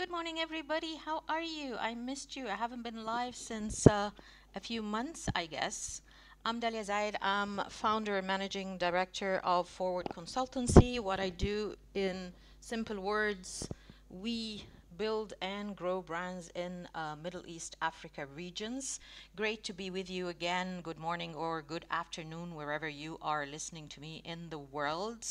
Good morning, everybody. How are you? I missed you. I haven't been live since uh, a few months, I guess. I'm Dahlia Zayed. I'm founder and managing director of Forward Consultancy. What I do in simple words, we build and grow brands in uh, Middle East, Africa regions. Great to be with you again. Good morning or good afternoon, wherever you are listening to me in the world.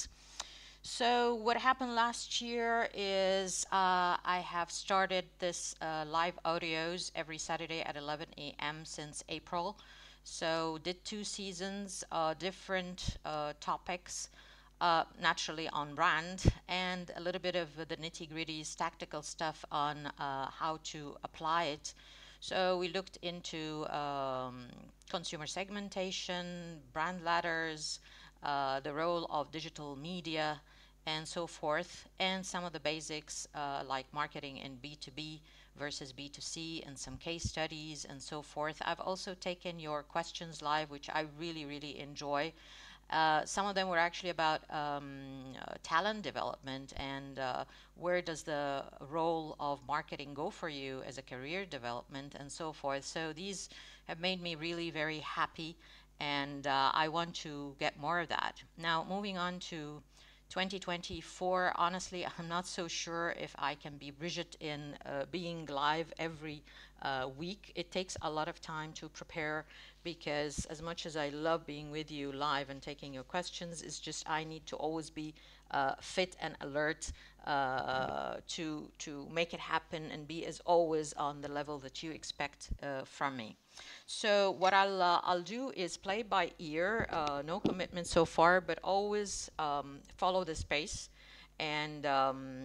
So what happened last year is uh, I have started this uh, live audios every Saturday at 11 a.m. since April. So did two seasons, uh, different uh, topics, uh, naturally on brand, and a little bit of the nitty-gritty tactical stuff on uh, how to apply it. So we looked into um, consumer segmentation, brand ladders, uh, the role of digital media, and so forth, and some of the basics uh, like marketing in B2B versus B2C and some case studies and so forth. I've also taken your questions live, which I really, really enjoy. Uh, some of them were actually about um, uh, talent development and uh, where does the role of marketing go for you as a career development and so forth. So these have made me really very happy and uh, I want to get more of that. Now moving on to 2024, honestly, I'm not so sure if I can be rigid in uh, being live every uh, week. It takes a lot of time to prepare because as much as I love being with you live and taking your questions, it's just I need to always be uh, fit and alert uh, to, to make it happen and be as always on the level that you expect uh, from me. So what I'll, uh, I'll do is play by ear, uh, no commitment so far, but always um, follow the space and um,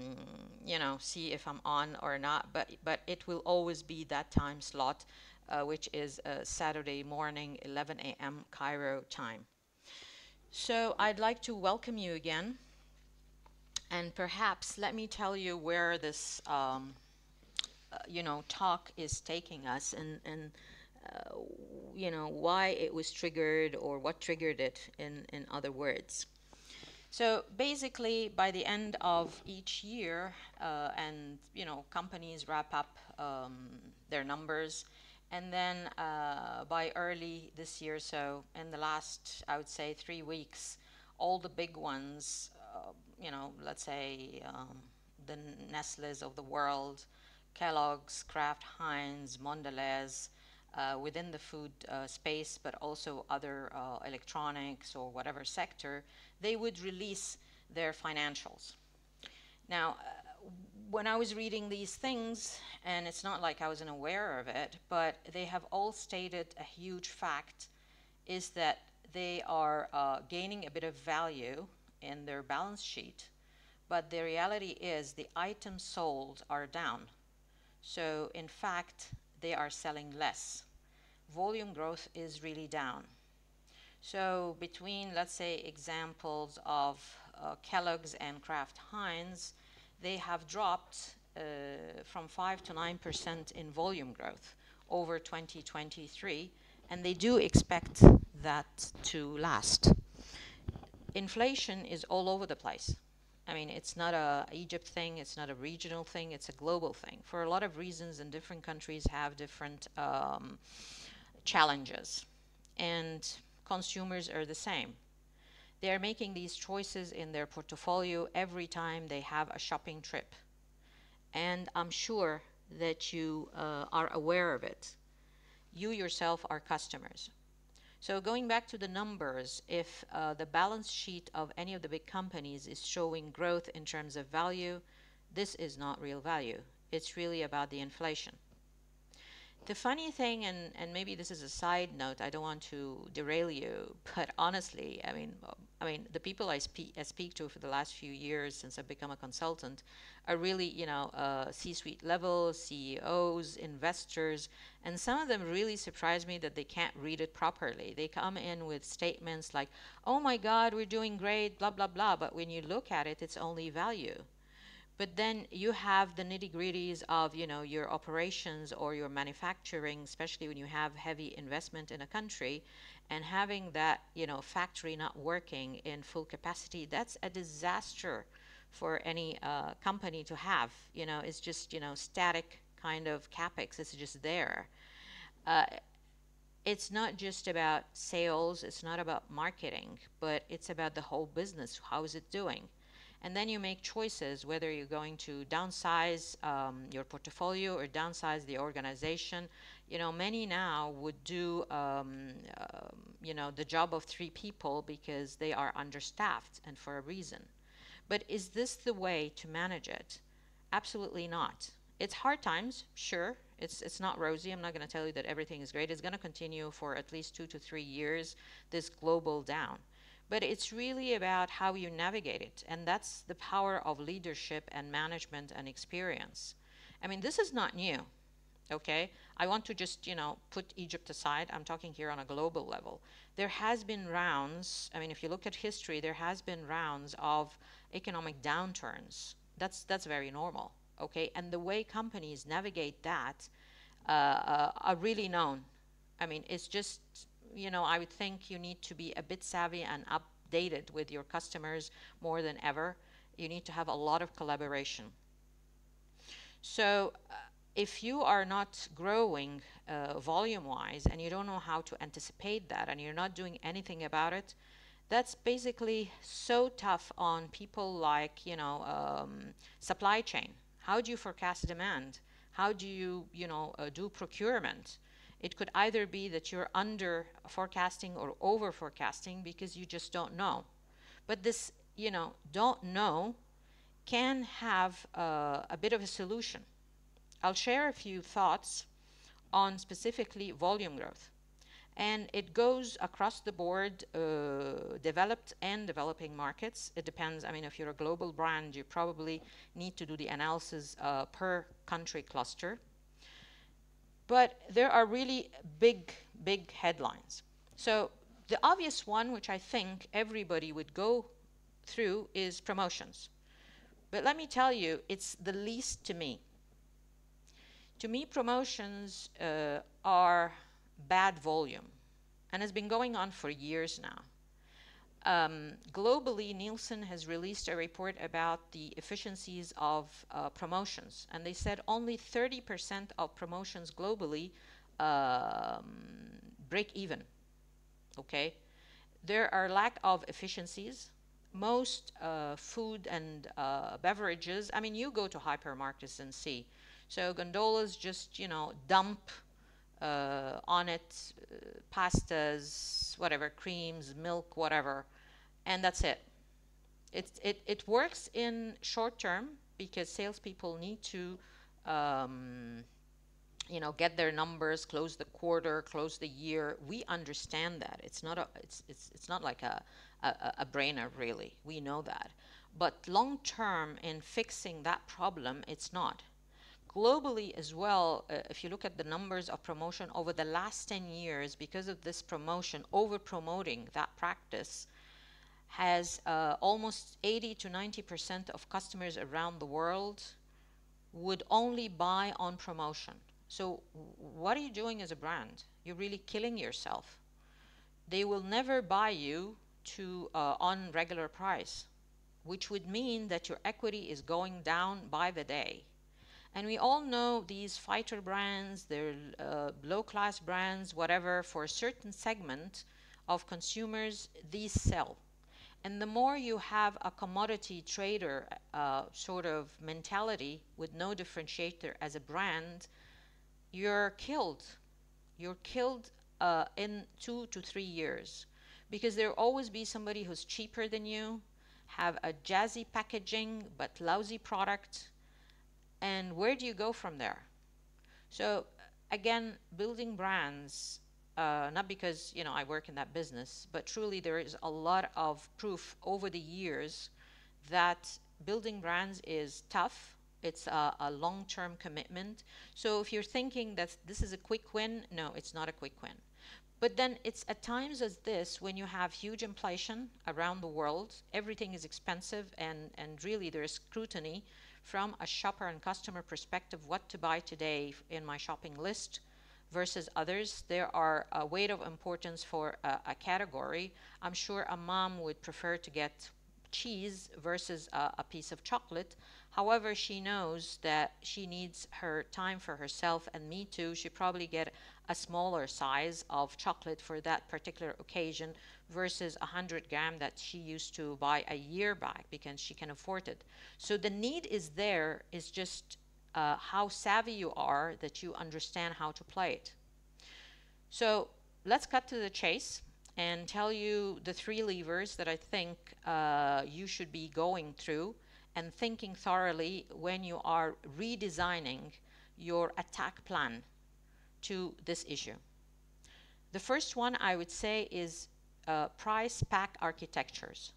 you know see if I'm on or not. But but it will always be that time slot, uh, which is uh, Saturday morning, 11 a.m. Cairo time. So I'd like to welcome you again, and perhaps let me tell you where this um, uh, you know talk is taking us and and you know, why it was triggered or what triggered it in, in other words. So basically, by the end of each year, uh, and you know, companies wrap up um, their numbers, and then uh, by early this year, so in the last, I would say, three weeks, all the big ones, uh, you know, let's say um, the Nestle's of the world, Kellogg's, Kraft Heinz, Mondelez, uh, within the food uh, space, but also other uh, electronics or whatever sector, they would release their financials. Now, uh, when I was reading these things, and it's not like I wasn't aware of it, but they have all stated a huge fact is that they are uh, gaining a bit of value in their balance sheet, but the reality is the items sold are down. So, in fact, they are selling less. Volume growth is really down. So between, let's say, examples of uh, Kellogg's and Kraft Heinz, they have dropped uh, from 5 to 9% in volume growth over 2023, and they do expect that to last. Inflation is all over the place. I mean, it's not a Egypt thing, it's not a regional thing, it's a global thing. For a lot of reasons, and different countries have different um, challenges, and consumers are the same. They are making these choices in their portfolio every time they have a shopping trip. And I'm sure that you uh, are aware of it. You yourself are customers. So going back to the numbers, if uh, the balance sheet of any of the big companies is showing growth in terms of value, this is not real value. It's really about the inflation. The funny thing, and, and maybe this is a side note, I don't want to derail you, but honestly, I mean, I mean, the people I speak, I speak to for the last few years since I've become a consultant are really, you know, uh, C-suite level, CEOs, investors, and some of them really surprise me that they can't read it properly. They come in with statements like, oh my God, we're doing great, blah, blah, blah, but when you look at it, it's only value but then you have the nitty gritties of you know your operations or your manufacturing especially when you have heavy investment in a country and having that you know factory not working in full capacity that's a disaster for any uh, company to have. You know, it's just you know static kind of capex. It's just there. Uh, it's not just about sales. It's not about marketing, but it's about the whole business. How is it doing? And then you make choices whether you're going to downsize um, your portfolio or downsize the organization. You know, many now would do, um, uh, you know, the job of three people because they are understaffed and for a reason. But is this the way to manage it? Absolutely not. It's hard times, sure. It's, it's not rosy. I'm not going to tell you that everything is great. It's going to continue for at least two to three years, this global down. But it's really about how you navigate it. And that's the power of leadership and management and experience. I mean, this is not new, okay? I want to just, you know, put Egypt aside. I'm talking here on a global level. There has been rounds, I mean, if you look at history, there has been rounds of economic downturns. That's, that's very normal, okay? And the way companies navigate that uh, uh, are really known. I mean, it's just, you know, I would think you need to be a bit savvy and updated with your customers more than ever. You need to have a lot of collaboration. So uh, if you are not growing uh, volume-wise and you don't know how to anticipate that and you're not doing anything about it, that's basically so tough on people like, you know, um, supply chain. How do you forecast demand? How do you, you know, uh, do procurement? It could either be that you're under forecasting or over forecasting because you just don't know. But this, you know, don't know can have uh, a bit of a solution. I'll share a few thoughts on specifically volume growth and it goes across the board, uh, developed and developing markets. It depends. I mean, if you're a global brand, you probably need to do the analysis uh, per country cluster. But there are really big, big headlines. So the obvious one, which I think everybody would go through, is promotions. But let me tell you, it's the least to me. To me, promotions uh, are bad volume and has been going on for years now. Um, globally, Nielsen has released a report about the efficiencies of uh, promotions, and they said only 30% of promotions globally um, break even. Okay, there are lack of efficiencies. Most uh, food and uh, beverages. I mean, you go to hypermarkets and see. So gondolas just you know dump uh, on it, uh, pastas, whatever, creams, milk, whatever, and that's it. It, it, it works in short term because salespeople need to, um, you know, get their numbers, close the quarter, close the year. We understand that. It's not a, it's, it's, it's not like a, a, a brainer really. We know that. But long term in fixing that problem, it's not globally as well, uh, if you look at the numbers of promotion over the last 10 years, because of this promotion, over promoting that practice, has uh, almost 80 to 90% of customers around the world would only buy on promotion. So what are you doing as a brand? You're really killing yourself. They will never buy you to uh, on regular price, which would mean that your equity is going down by the day. And we all know these fighter brands, they're uh, low class brands, whatever, for a certain segment of consumers, these sell. And the more you have a commodity trader uh, sort of mentality with no differentiator as a brand, you're killed. You're killed uh, in two to three years because there'll always be somebody who's cheaper than you, have a jazzy packaging but lousy product, and where do you go from there? So again, building brands, uh, not because you know I work in that business, but truly there is a lot of proof over the years that building brands is tough. It's a, a long-term commitment. So if you're thinking that this is a quick win, no, it's not a quick win. But then it's at times as this when you have huge inflation around the world, everything is expensive and, and really there is scrutiny from a shopper and customer perspective what to buy today in my shopping list versus others. There are a weight of importance for a, a category. I'm sure a mom would prefer to get cheese versus a, a piece of chocolate. However, she knows that she needs her time for herself and me too. She probably get a smaller size of chocolate for that particular occasion versus a 100 gram that she used to buy a year back because she can afford it. So the need is there, is just uh, how savvy you are that you understand how to play it. So let's cut to the chase and tell you the three levers that I think uh, you should be going through and thinking thoroughly when you are redesigning your attack plan to this issue. The first one I would say is uh, price pack architectures.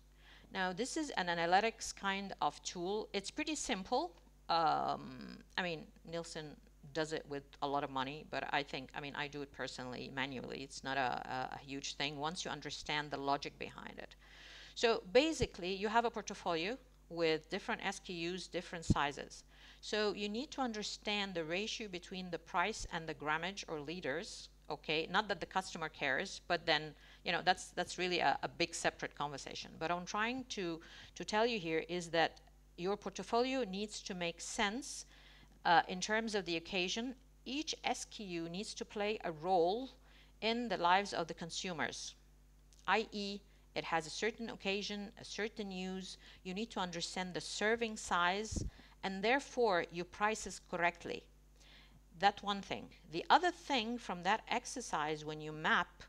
Now this is an analytics kind of tool. It's pretty simple. Um, I mean, Nielsen does it with a lot of money, but I think, I mean, I do it personally, manually. It's not a, a, huge thing once you understand the logic behind it. So basically, you have a portfolio with different SKUs, different sizes. So you need to understand the ratio between the price and the grammage or liters, okay? Not that the customer cares, but then, you know, that's, that's really a, a big separate conversation. But I'm trying to, to tell you here is that your portfolio needs to make sense uh, in terms of the occasion. Each SKU needs to play a role in the lives of the consumers, i.e., it has a certain occasion, a certain use. You need to understand the serving size, and therefore you price it correctly. That one thing. The other thing from that exercise, when you map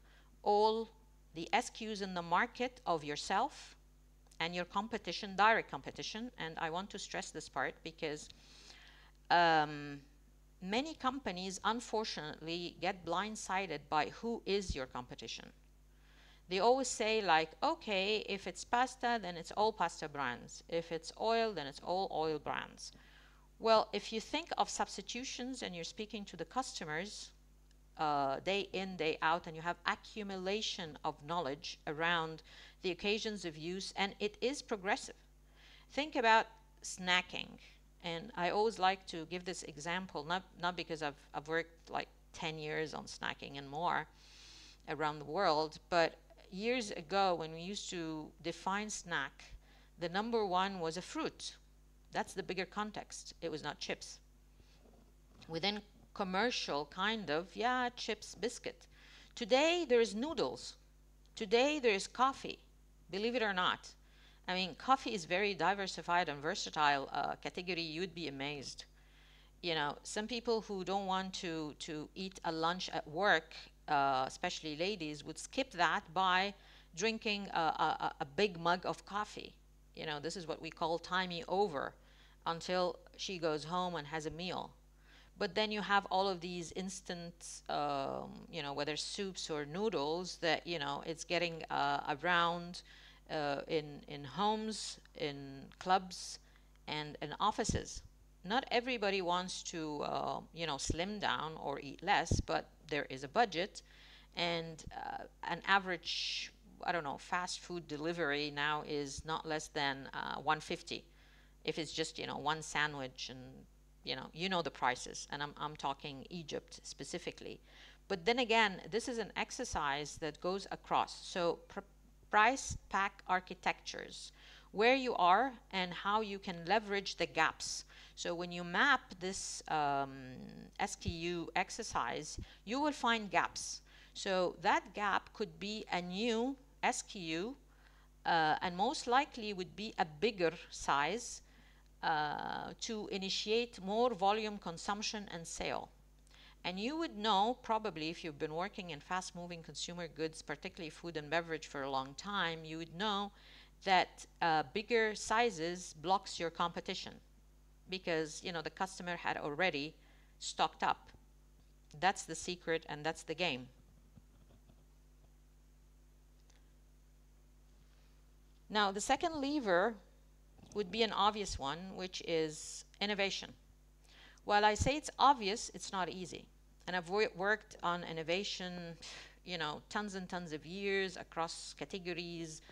all the SKUs in the market of yourself and your competition, direct competition, and I want to stress this part because um, many companies unfortunately get blindsided by who is your competition they always say like, okay, if it's pasta, then it's all pasta brands. If it's oil, then it's all oil brands. Well, if you think of substitutions and you're speaking to the customers uh, day in, day out, and you have accumulation of knowledge around the occasions of use, and it is progressive. Think about snacking. And I always like to give this example, not, not because I've, I've worked like 10 years on snacking and more around the world, but years ago when we used to define snack, the number one was a fruit. That's the bigger context. It was not chips. Within commercial, kind of, yeah, chips, biscuit. Today there is noodles. Today there is coffee. Believe it or not. I mean, coffee is very diversified and versatile uh, category. You'd be amazed. You know, some people who don't want to to eat a lunch at work uh, especially ladies, would skip that by drinking a, a, a, big mug of coffee. You know, this is what we call timey over until she goes home and has a meal. But then you have all of these instant, um, you know, whether soups or noodles that, you know, it's getting uh, around uh, in, in homes, in clubs, and in offices. Not everybody wants to, uh, you know, slim down or eat less, but there is a budget. And uh, an average I don't know fast food delivery now is not less than uh, 150 if it's just you know one sandwich and you know you know the prices and I'm, I'm talking Egypt specifically. But then again this is an exercise that goes across. So price pack architectures where you are and how you can leverage the gaps so when you map this um, SKU exercise, you will find gaps. So that gap could be a new SKU uh, and most likely would be a bigger size uh, to initiate more volume consumption and sale. And you would know probably if you've been working in fast moving consumer goods, particularly food and beverage for a long time, you would know that uh, bigger sizes blocks your competition because you know the customer had already stocked up. That's the secret and that's the game. Now the second lever would be an obvious one, which is innovation. While I say it's obvious, it's not easy. And I've wor worked on innovation, you know, tons and tons of years across categories,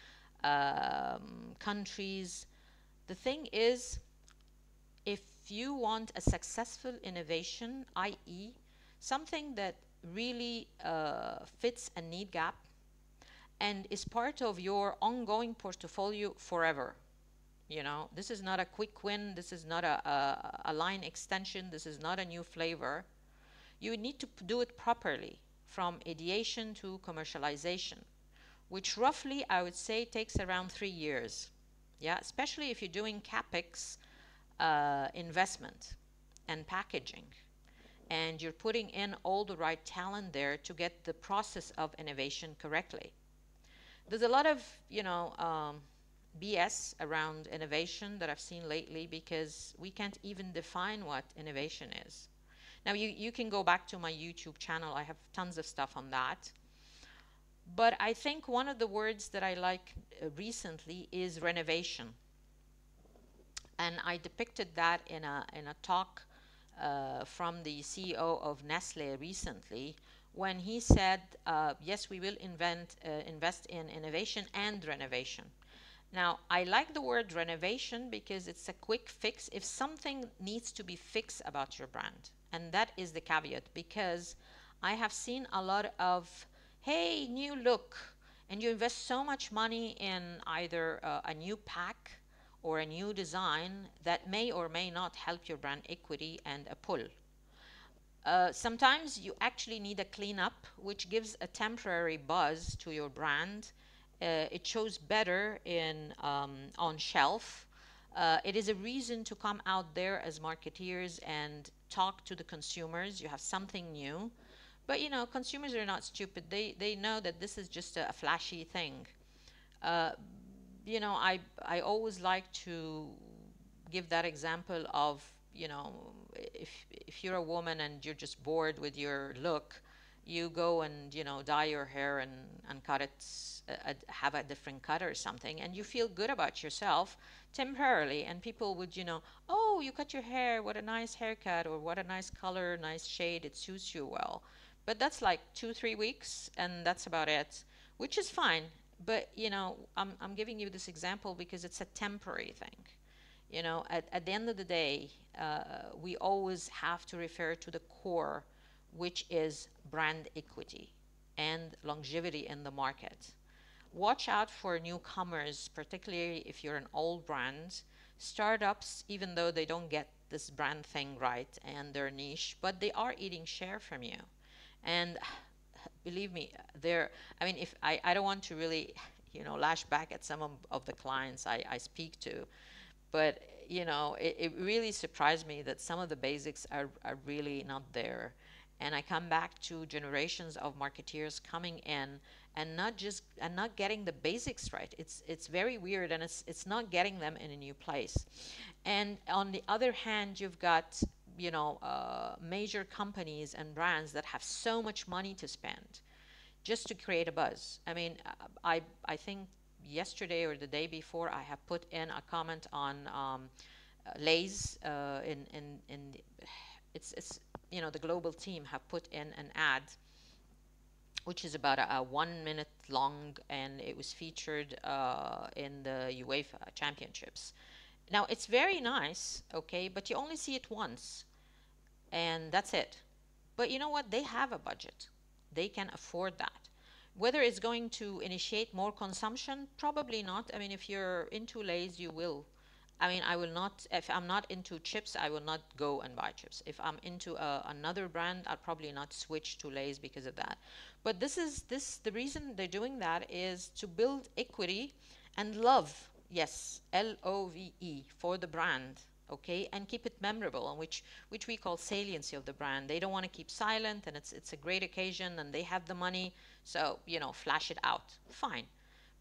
um, countries. The thing is, if you want a successful innovation, i.e., something that really uh, fits a need gap and is part of your ongoing portfolio forever. You know, this is not a quick win. This is not a, a, a line extension. This is not a new flavor. You need to do it properly from ideation to commercialization, which roughly I would say takes around three years. Yeah, especially if you're doing capex uh, investment and packaging and you're putting in all the right talent there to get the process of innovation correctly. There's a lot of, you know, um, BS around innovation that I've seen lately because we can't even define what innovation is. Now, you, you can go back to my YouTube channel. I have tons of stuff on that. But I think one of the words that I like uh, recently is renovation. And I depicted that in a, in a talk uh, from the CEO of Nestle recently when he said, uh, yes, we will invent, uh, invest in innovation and renovation. Now, I like the word renovation because it's a quick fix if something needs to be fixed about your brand. And that is the caveat because I have seen a lot of, hey, new look, and you invest so much money in either uh, a new pack or a new design that may or may not help your brand equity and a pull. Uh, sometimes you actually need a cleanup, which gives a temporary buzz to your brand. Uh, it shows better in um, on shelf. Uh, it is a reason to come out there as marketeers and talk to the consumers. You have something new, but you know consumers are not stupid. They they know that this is just a, a flashy thing. Uh, you know, I I always like to give that example of you know if if you're a woman and you're just bored with your look, you go and you know dye your hair and and cut it, uh, have a different cut or something, and you feel good about yourself temporarily. And people would you know, oh, you cut your hair, what a nice haircut, or what a nice color, nice shade, it suits you well. But that's like two three weeks, and that's about it, which is fine but you know I'm, I'm giving you this example because it's a temporary thing you know at, at the end of the day uh, we always have to refer to the core which is brand equity and longevity in the market watch out for newcomers particularly if you're an old brand startups even though they don't get this brand thing right and their niche but they are eating share from you and believe me, there. I mean, if I, I don't want to really, you know, lash back at some of, the clients I, I speak to, but you know, it, it really surprised me that some of the basics are, are really not there. And I come back to generations of marketeers coming in and not just and not getting the basics right. It's it's very weird and it's it's not getting them in a new place. And on the other hand, you've got you know, uh, major companies and brands that have so much money to spend just to create a buzz. I mean, uh, I, I think yesterday or the day before, I have put in a comment on um, uh, Lay's uh, in, in, in it's, it's, you know, the global team have put in an ad which is about a, a, one minute long and it was featured uh, in the UEFA championships. Now it's very nice, okay, but you only see it once and that's it. But you know what? They have a budget. They can afford that. Whether it's going to initiate more consumption, probably not. I mean, if you're into Lay's, you will. I mean, I will not, if I'm not into chips, I will not go and buy chips. If I'm into uh, another brand, I'll probably not switch to Lay's because of that. But this is, this, the reason they're doing that is to build equity and love, yes, L-O-V-E, for the brand okay? And keep it memorable and which which we call saliency of the brand. They don't want to keep silent and it's it's a great occasion and they have the money so you know flash it out. Fine.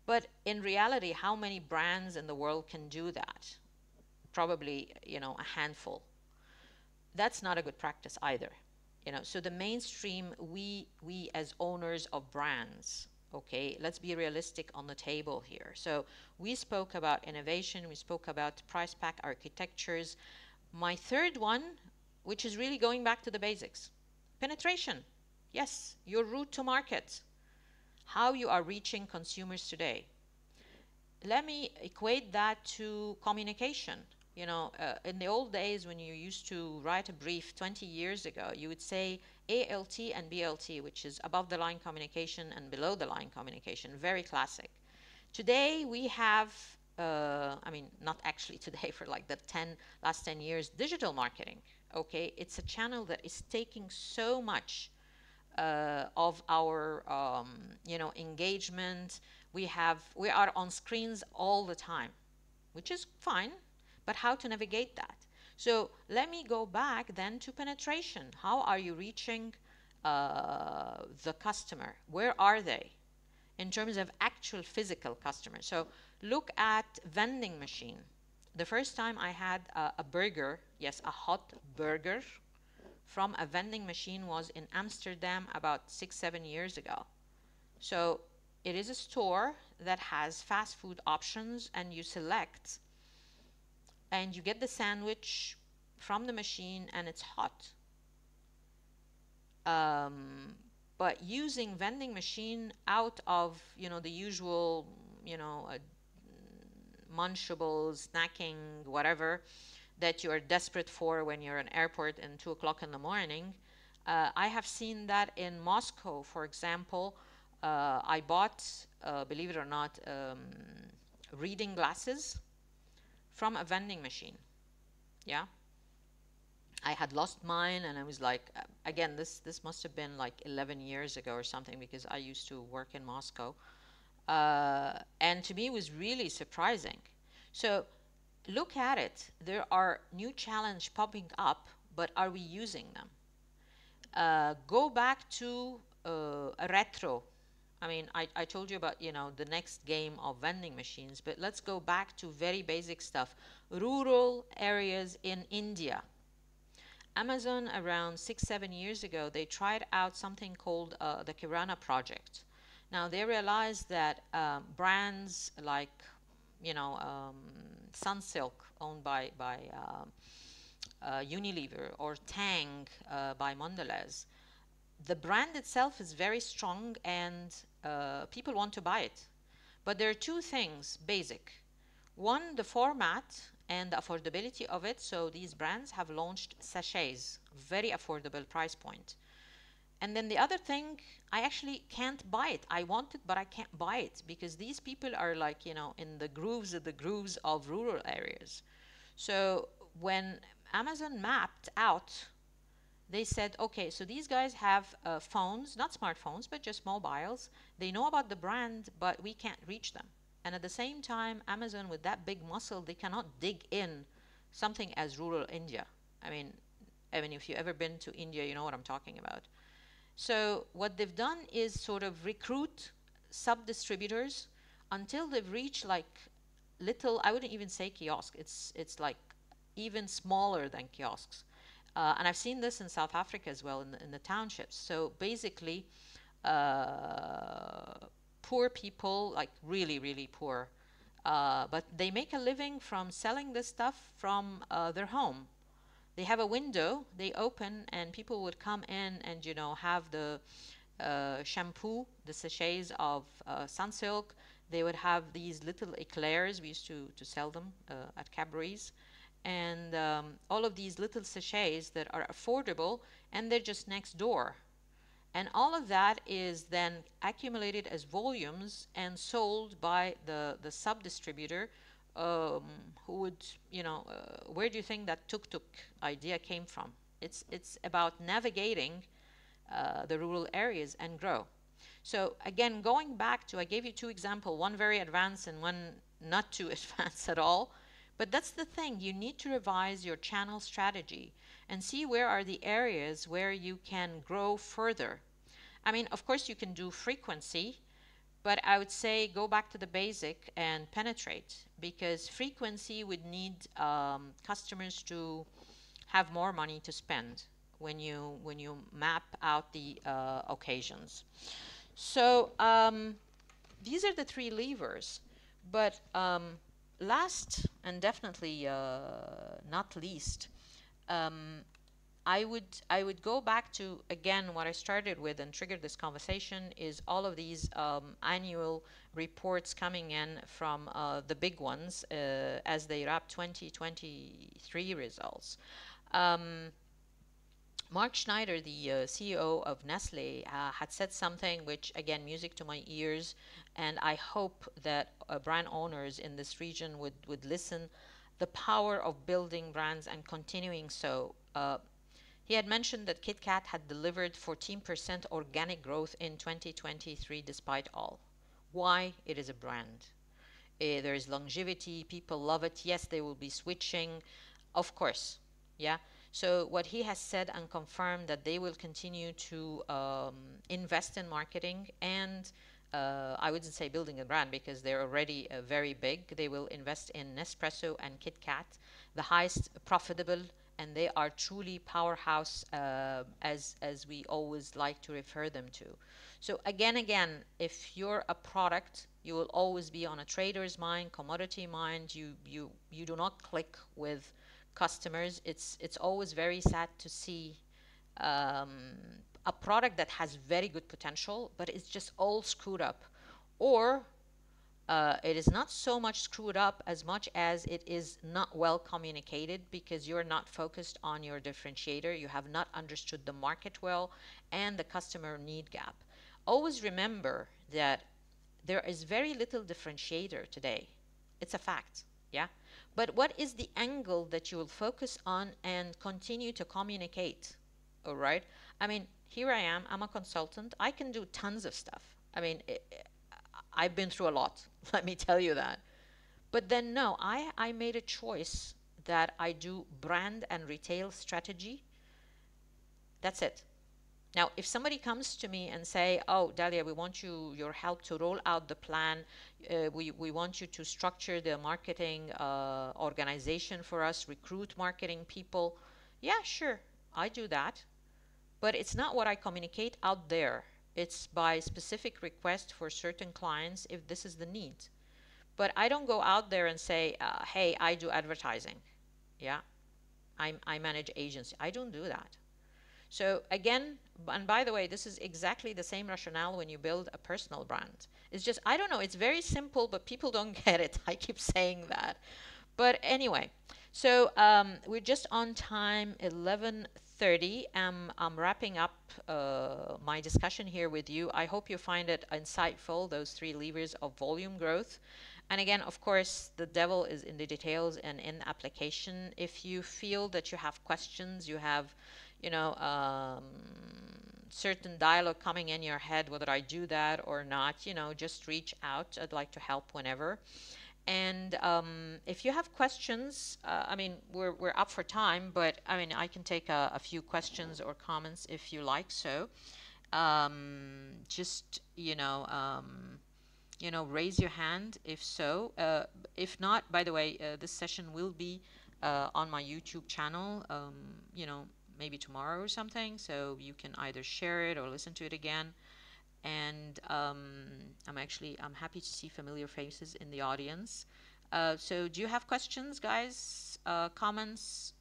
But in reality how many brands in the world can do that probably you know a handful. That's not a good practice either you know. So the mainstream we we as owners of brands okay let's be realistic on the table here. So we spoke about innovation we spoke about price pack architectures. My third one which is really going back to the basics penetration. Yes your route to market how you are reaching consumers today. Let me equate that to communication you know uh, in the old days when you used to write a brief 20 years ago you would say ALT and BLT, which is above the line communication and below the line communication, very classic. Today we have uh, I mean, not actually today, for like the 10, last 10 years, digital marketing, okay? It's a channel that is taking so much uh, of our, um, you know, engagement. We have, we are on screens all the time, which is fine, but how to navigate that? So let me go back then to penetration. How are you reaching uh, the customer? Where are they in terms of actual physical customers? So look at vending machine. The first time I had a, a burger, yes, a hot burger from a vending machine was in Amsterdam about six, seven years ago. So it is a store that has fast food options and you select and you get the sandwich from the machine and it's hot. Um, but using vending machine out of you know the usual you know uh, munchables, snacking, whatever that you are desperate for when you're in airport and two o'clock in the morning. Uh, I have seen that in Moscow, for example. Uh, I bought, uh, believe it or not, um, reading glasses from a vending machine. Yeah. I had lost mine and I was like, uh, again, this, this must have been like 11 years ago or something because I used to work in Moscow. Uh, and to me, it was really surprising. So look at it. There are new challenges popping up, but are we using them? Uh, go back to uh, a retro I mean, I, I told you about, you know, the next game of vending machines, but let's go back to very basic stuff. Rural areas in India. Amazon around six, seven years ago, they tried out something called uh, the Kirana project. Now they realized that um, brands like, you know, um, Sunsilk owned by, by um, uh, Unilever or Tang uh, by Mondelez, the brand itself is very strong and uh, people want to buy it. But there are two things basic. One, the format and the affordability of it. So these brands have launched sachets, very affordable price point. And then the other thing, I actually can't buy it. I want it, but I can't buy it because these people are like, you know, in the grooves of the grooves of rural areas. So when Amazon mapped out they said, okay, so these guys have uh, phones, not smartphones, but just mobiles. They know about the brand, but we can't reach them. And at the same time, Amazon, with that big muscle, they cannot dig in something as rural India. I mean, I mean, if you've ever been to India, you know what I'm talking about. So what they've done is sort of recruit sub-distributors until they've reached like little, I wouldn't even say kiosk. It's, it's like even smaller than kiosks uh, and I've seen this in South Africa as well in the, in the townships. So basically, uh, poor people, like really, really poor, uh, but they make a living from selling this stuff from uh, their home. They have a window, they open, and people would come in and, you know, have the uh, shampoo, the sachets of uh, Sunsilk. They would have these little eclairs. We used to, to sell them at Cadbury's and um, all of these little sachets that are affordable and they're just next door. And all of that is then accumulated as volumes and sold by the, the sub-distributor um, who would, you know, uh, where do you think that tuk-tuk idea came from? It's, it's about navigating uh, the rural areas and grow. So again, going back to, I gave you two examples, one very advanced and one not too advanced at all. But that's the thing, you need to revise your channel strategy and see where are the areas where you can grow further. I mean, of course you can do frequency, but I would say go back to the basic and penetrate because frequency would need um, customers to have more money to spend when you when you map out the uh, occasions. So um, these are the three levers, but um, last and definitely uh, not least, um, I would I would go back to again what I started with and triggered this conversation is all of these um, annual reports coming in from uh, the big ones uh, as they wrap 2023 results. Um, Mark Schneider, the uh, CEO of Nestle, uh, had said something which, again, music to my ears, and I hope that uh, brand owners in this region would, would listen. The power of building brands and continuing so. Uh, he had mentioned that KitKat had delivered 14% organic growth in 2023 despite all. Why? It is a brand. Uh, there is longevity, people love it. Yes, they will be switching, of course. Yeah. So what he has said and confirmed that they will continue to um, invest in marketing and uh, I wouldn't say building a brand because they're already uh, very big. They will invest in Nespresso and KitKat, the highest profitable, and they are truly powerhouse uh, as as we always like to refer them to. So again, again, if you're a product, you will always be on a trader's mind, commodity mind. You you you do not click with customers. It's it's always very sad to see um, a product that has very good potential, but it's just all screwed up, or uh, it is not so much screwed up as much as it is not well communicated because you're not focused on your differentiator. You have not understood the market well and the customer need gap. Always remember that there is very little differentiator today. It's a fact, yeah? But what is the angle that you will focus on and continue to communicate? All right. I mean, here I am. I'm a consultant. I can do tons of stuff. I mean, it, I've been through a lot. Let me tell you that. But then, no, I, I made a choice that I do brand and retail strategy. That's it. Now, if somebody comes to me and say, "Oh, Dahlia, we want you your help to roll out the plan. Uh, we we want you to structure the marketing uh, organization for us, recruit marketing people," yeah, sure, I do that. But it's not what I communicate out there. It's by specific request for certain clients if this is the need. But I don't go out there and say, uh, "Hey, I do advertising." Yeah, I I manage agency. I don't do that. So again, and by the way, this is exactly the same rationale when you build a personal brand. It's just, I don't know, it's very simple, but people don't get it. I keep saying that. But anyway, so um, we're just on time, 11.30. Um, I'm wrapping up uh, my discussion here with you. I hope you find it insightful, those three levers of volume growth. And again, of course, the devil is in the details and in application. If you feel that you have questions, you have you know, um, certain dialogue coming in your head, whether I do that or not, you know, just reach out. I'd like to help whenever. And um, if you have questions, uh, I mean, we're, we're up for time, but I mean, I can take a, a few questions or comments if you like so. Um, just, you know, um, you know, raise your hand if so. Uh, if not, by the way, uh, this session will be uh, on my YouTube channel. Um, you know, maybe tomorrow or something so you can either share it or listen to it again. And um, I'm actually I'm happy to see familiar faces in the audience. Uh, so do you have questions guys? Uh, comments?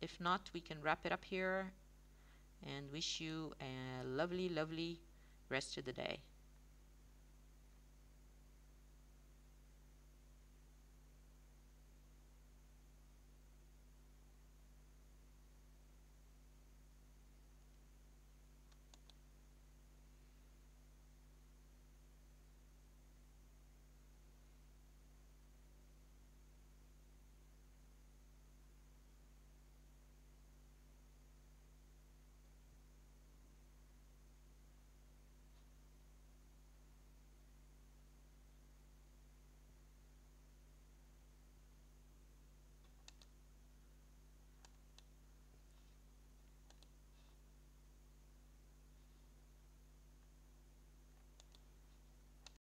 If not we can wrap it up here and wish you a lovely lovely rest of the day